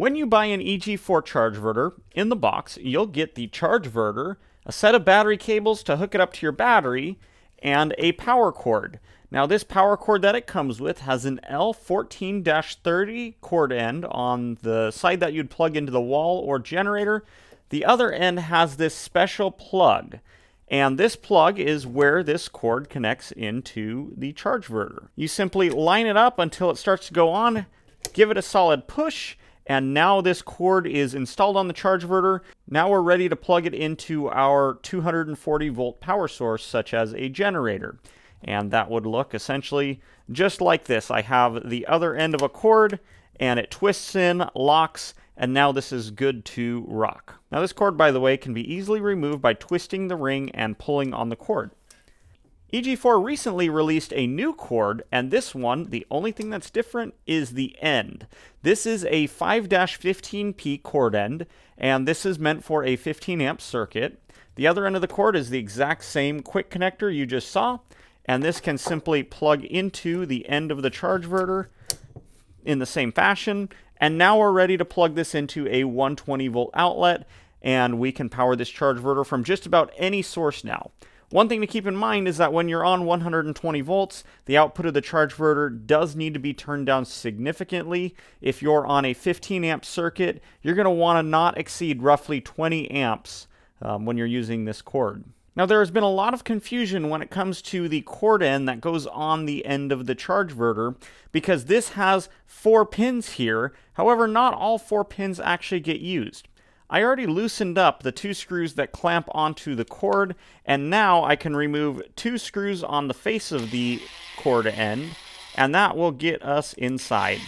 When you buy an EG4 chargeverter in the box, you'll get the chargeverter, a set of battery cables to hook it up to your battery, and a power cord. Now this power cord that it comes with has an L14-30 cord end on the side that you'd plug into the wall or generator. The other end has this special plug. And this plug is where this cord connects into the chargeverter. You simply line it up until it starts to go on, give it a solid push, and now this cord is installed on the charge chargeverter. Now we're ready to plug it into our 240 volt power source, such as a generator. And that would look essentially just like this. I have the other end of a cord, and it twists in, locks, and now this is good to rock. Now this cord, by the way, can be easily removed by twisting the ring and pulling on the cord. EG4 recently released a new cord, and this one, the only thing that's different is the end. This is a 5-15P cord end, and this is meant for a 15 amp circuit. The other end of the cord is the exact same quick connector you just saw, and this can simply plug into the end of the charge chargeverter in the same fashion. And now we're ready to plug this into a 120 volt outlet, and we can power this charge chargeverter from just about any source now. One thing to keep in mind is that when you're on 120 volts, the output of the chargeverter does need to be turned down significantly. If you're on a 15 amp circuit, you're going to want to not exceed roughly 20 amps um, when you're using this cord. Now there has been a lot of confusion when it comes to the cord end that goes on the end of the chargeverter because this has four pins here. However, not all four pins actually get used. I already loosened up the two screws that clamp onto the cord, and now I can remove two screws on the face of the cord end, and that will get us inside.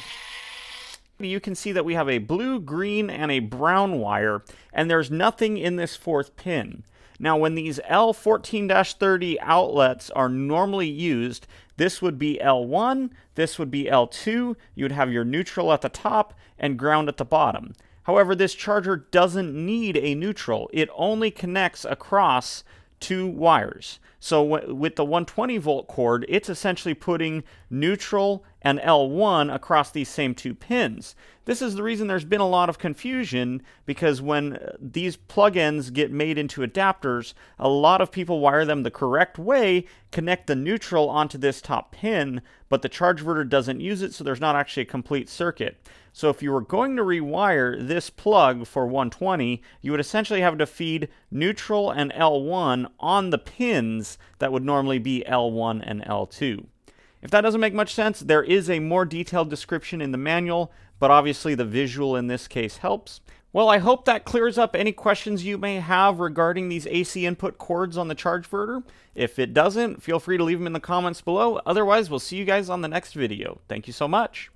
You can see that we have a blue, green, and a brown wire, and there's nothing in this fourth pin. Now, when these L14-30 outlets are normally used, this would be L1, this would be L2, you would have your neutral at the top and ground at the bottom. However, this charger doesn't need a neutral. It only connects across two wires. So with the 120 volt cord, it's essentially putting neutral and L1 across these same two pins. This is the reason there's been a lot of confusion because when uh, these plug-ins get made into adapters, a lot of people wire them the correct way, connect the neutral onto this top pin, but the charge chargeverter doesn't use it, so there's not actually a complete circuit. So if you were going to rewire this plug for 120, you would essentially have to feed neutral and L1 on the pins that would normally be L1 and L2. If that doesn't make much sense, there is a more detailed description in the manual, but obviously the visual in this case helps. Well, I hope that clears up any questions you may have regarding these AC input cords on the chargeverter. If it doesn't, feel free to leave them in the comments below. Otherwise, we'll see you guys on the next video. Thank you so much.